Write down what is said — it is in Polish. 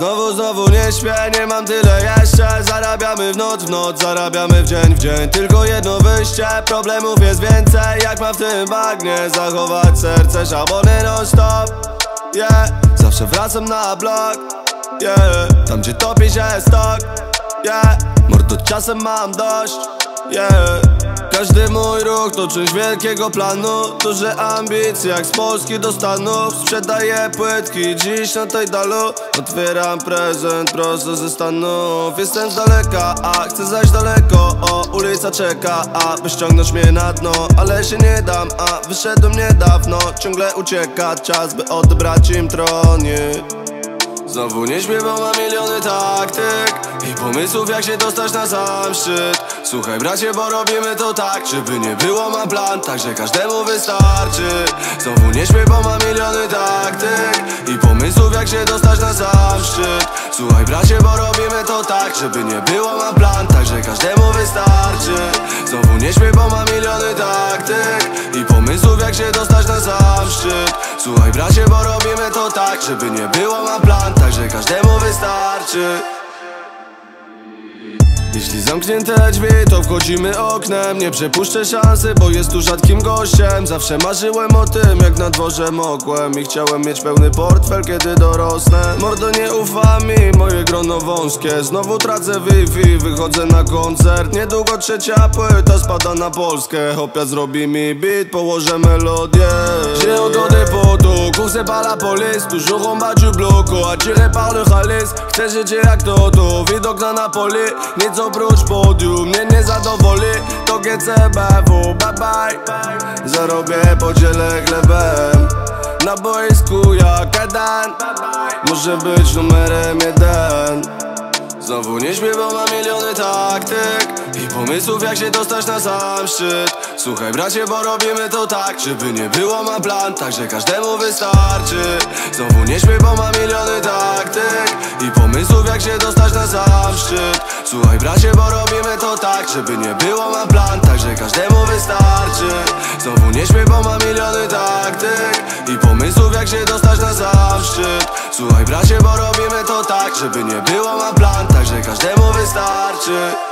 Znowu, znowu nie śpię, nie mam tyle jeszcze. Zarabiamy w noc, w noc, zarabiamy w dzień, w dzień. Tylko jedno wyjście, problemów jest więcej. Jak mam w tym bagnie zachować serce? Szabony non stop, yeah. Zawsze wracam na blok, yeah. Tam gdzie topi się stok, yeah. Mordo czasem mam dość, yeah każdy mój ruch to część wielkiego planu. Duże ambicje jak z Polski do Stanów. Sprzedaję płytki dziś na Tajdalu Otwieram prezent prosto ze Stanów. Jestem z daleka, a chcę zajść daleko. O, ulica czeka, a by ściągnąć mnie na dno. Ale się nie dam, a wyszedłem niedawno. Ciągle ucieka czas, by odebrać im tron yeah. Znowu nie mam miliony taktyk I pomysłów jak się dostać na sam szczyt. Słuchaj bracie, bo robimy to tak Żeby nie było mam plan, tak że każdemu wystarczy. Znowu nie śpię, bo mam miliony taktyk I pomysłów jak się dostać na sam szczyt. Słuchaj bracie, bo robimy to tak Żeby nie było mam plan, tak że każdemu wystarczy. Znowu nie śpię, bo mam miliony taktyk jak się dostać na sam Słuchaj bracie, bo robimy to tak Żeby nie było mam plan, tak że każdemu wystarczy jeśli zamknięte drzwi, to wchodzimy oknem. Nie przepuszczę szansy, bo jest tu rzadkim gościem. Zawsze marzyłem o tym, jak na dworze mogłem. I chciałem mieć pełny portfel, kiedy dorosnę. Mordo nie ufa mi, moje grono wąskie. Znowu tracę Wi-Fi, wychodzę na koncert. Niedługo trzecia płyta spada na Polskę. Hopia zrobi mi beat, położę melodię. J'ai course par la police. Toujours en bas du bloco, attiré par le Chcę życie jak Toto, widok na Napoli. Nic oprócz podium mnie nie zadowoli To GCBW, bye bye. Zarobię, podzielę chlebem Na boisku jak jeden Muszę być numerem jeden Znowu nie bo mam miliony taktyk I pomysłów jak się dostać na sam szczyt. Słuchaj bracie, bo robimy to tak Żeby nie było mam plan, tak że każdemu wystarczy. Znowu nie śpię, bo mam miliony taktyk. I pomysłów jak się dostać na sam szczyt. Słuchaj bracie, bo robimy to tak Żeby nie było mam plan, tak że każdemu wystarczy. Znowu nie śpię, bo mam miliony taktyk. I pomysłów jak się dostać na sam szczyt. Słuchaj bracie, bo robimy to tak Żeby nie było mam plan, tak że każdemu wystarczy